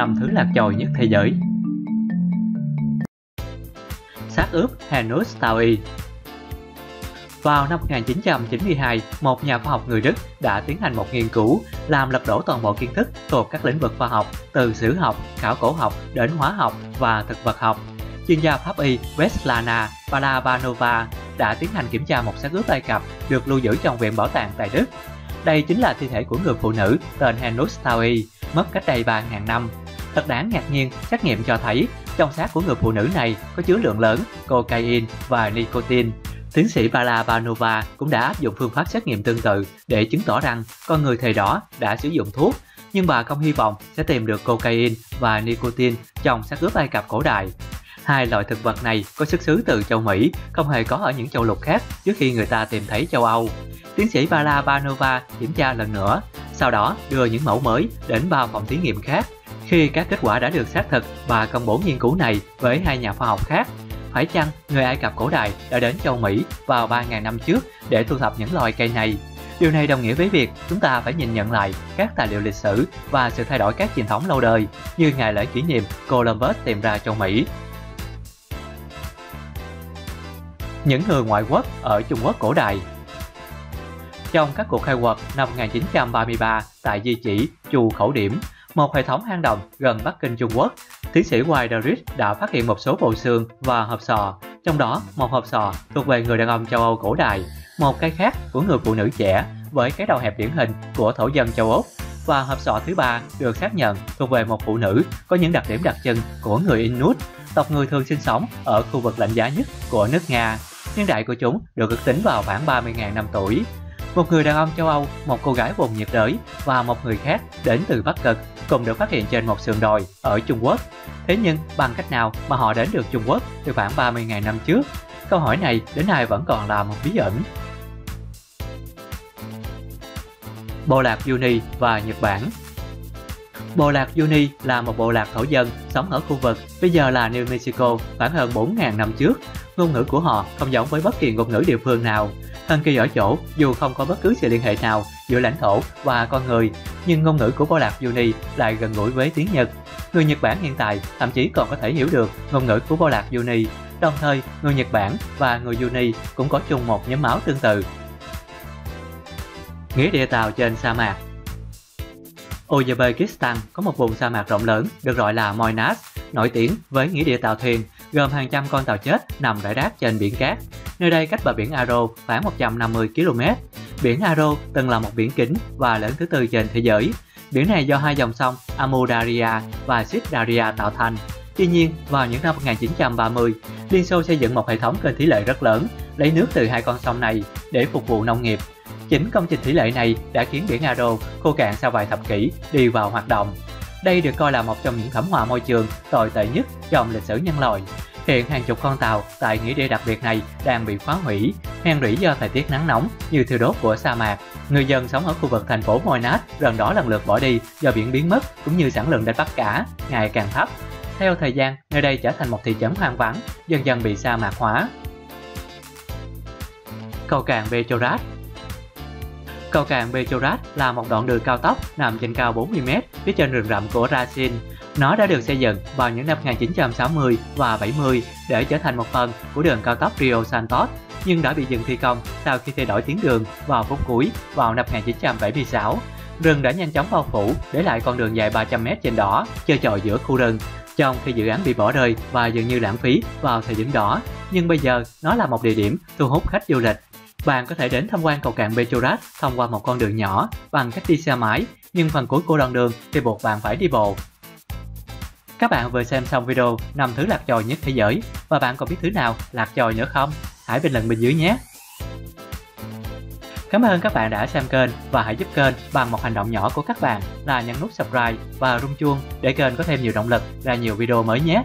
năm thứ lạc chòi nhất thế giới. Xác ướp Hannus Taui vào năm 1992, một nhà khoa học người Đức đã tiến hành một nghiên cứu làm lật đổ toàn bộ kiến thức thuộc các lĩnh vực khoa học, từ sử học, khảo cổ học đến hóa học và thực vật học. Chuyên gia pháp y Veslana Balabanova đã tiến hành kiểm tra một xác ướp Ai Cập được lưu giữ trong viện bảo tàng tại Đức. Đây chính là thi thể của người phụ nữ tên Henus Taui, mất cách đây 3.000 năm. Thật đáng ngạc nhiên, xét nghiệm cho thấy trong xác của người phụ nữ này có chứa lượng lớn cocaine và nicotine. Tiến sĩ Balabanova cũng đã áp dụng phương pháp xét nghiệm tương tự để chứng tỏ rằng con người thời đó đã sử dụng thuốc, nhưng bà không hy vọng sẽ tìm được cocaine và nicotine trong xác ướp Ai Cập cổ đại. Hai loại thực vật này có xuất xứ từ châu Mỹ, không hề có ở những châu lục khác trước khi người ta tìm thấy châu Âu. Tiến sĩ Balabanova kiểm tra lần nữa, sau đó đưa những mẫu mới đến ba phòng thí nghiệm khác. Khi các kết quả đã được xác thực, và công bố nghiên cứu này với hai nhà khoa học khác phải chăng người Ai Cập cổ đại đã đến châu Mỹ vào 3.000 năm trước để thu thập những loài cây này? Điều này đồng nghĩa với việc chúng ta phải nhìn nhận lại các tài liệu lịch sử và sự thay đổi các truyền thống lâu đời như ngày lễ kỷ niệm Columbus tìm ra châu Mỹ. Những người ngoại quốc ở Trung Quốc cổ đại Trong các cuộc khai quật năm 1933 tại di chỉ Chu Khẩu Điểm, một hệ thống hang động gần Bắc Kinh Trung Quốc, tiến sĩ Wilderich đã phát hiện một số bộ xương và hộp sọ, trong đó một hộp sọ thuộc về người đàn ông châu Âu cổ đại, một cái khác của người phụ nữ trẻ với cái đầu hẹp điển hình của thổ dân châu Úc và hộp sọ thứ ba được xác nhận thuộc về một phụ nữ có những đặc điểm đặc trưng của người Inuit, tộc người thường sinh sống ở khu vực lạnh giá nhất của nước Nga. Niên đại của chúng được ước tính vào khoảng 30.000 năm tuổi. Một người đàn ông châu Âu, một cô gái vùng nhiệt đới và một người khác đến từ Bắc Cực cùng được phát hiện trên một sườn đồi ở Trung Quốc. Thế nhưng bằng cách nào mà họ đến được Trung Quốc từ khoảng 30.000 năm trước? Câu hỏi này đến nay vẫn còn là một bí ẩn. Bộ lạc Yuni và Nhật Bản Bộ lạc Yuni là một bộ lạc thổ dân sống ở khu vực bây giờ là New Mexico khoảng hơn 4.000 năm trước. Ngôn ngữ của họ không giống với bất kỳ ngôn ngữ địa phương nào. Thần kỳ ở chỗ, dù không có bất cứ sự liên hệ nào giữa lãnh thổ và con người, nhưng ngôn ngữ của bộ lạc Yuni lại gần gũi với tiếng Nhật. Người Nhật Bản hiện tại thậm chí còn có thể hiểu được ngôn ngữ của bộ lạc Yuni. Đồng thời, người Nhật Bản và người Yuni cũng có chung một nhóm máu tương tự. Nghĩa địa tàu trên sa mạc Uzbekistan có một vùng sa mạc rộng lớn được gọi là Moinas, nổi tiếng với nghĩa địa tàu thuyền, gồm hàng trăm con tàu chết nằm rải rác trên biển cát. Nơi đây cách bờ biển Aro khoảng 150 km. Biển Aro từng là một biển kính và lớn thứ tư trên thế giới. Biển này do hai dòng sông Amu Daria và Sid Daria tạo thành. Tuy nhiên, vào những năm 1930, Liên Xô xây dựng một hệ thống kênh thủy lợi rất lớn, lấy nước từ hai con sông này để phục vụ nông nghiệp. Chính công trình thủy lợi này đã khiến biển Aro khô cạn sau vài thập kỷ đi vào hoạt động. Đây được coi là một trong những thảm họa môi trường tồi tệ nhất trong lịch sử nhân loại. Hiện hàng chục con tàu tại nghĩa địa đặc biệt này đang bị phá hủy, hen rỉ do thời tiết nắng nóng như thiêu đốt của sa mạc. Người dân sống ở khu vực thành phố Moinat gần đó lần lượt bỏ đi do biển biến mất cũng như sản lượng đánh bắt cá ngày càng thấp. Theo thời gian, nơi đây trở thành một thị trấn hoang vắng, dần dần bị sa mạc hóa. Cầu cảng Bechorat Cầu cảng Bechorat là một đoạn đường cao tốc nằm trên cao 40m phía trên rừng rậm của Rasin. Nó đã được xây dựng vào những năm 1960 và 70 để trở thành một phần của đường cao tốc Rio Santos, nhưng đã bị dừng thi công sau khi thay đổi tuyến đường vào phút cuối vào năm 1976. Rừng đã nhanh chóng bao phủ, để lại con đường dài 300m trên đỏ chơi chọi giữa khu rừng. Trong khi dự án bị bỏ rơi và dường như lãng phí vào thời điểm đó, nhưng bây giờ nó là một địa điểm thu hút khách du lịch bạn có thể đến tham quan cầu cạn Petrograd thông qua một con đường nhỏ bằng cách đi xe máy, nhưng phần cuối của đoạn đường thì buộc bạn phải đi bộ. Các bạn vừa xem xong video 5 thứ lạc tròi nhất thế giới và bạn còn biết thứ nào lạc tròi nữa không? Hãy bình luận bên dưới nhé! Cảm ơn các bạn đã xem kênh và hãy giúp kênh bằng một hành động nhỏ của các bạn là nhấn nút subscribe và rung chuông để kênh có thêm nhiều động lực, ra nhiều video mới nhé!